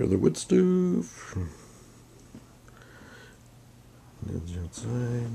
Share the wood stove. Lives outside.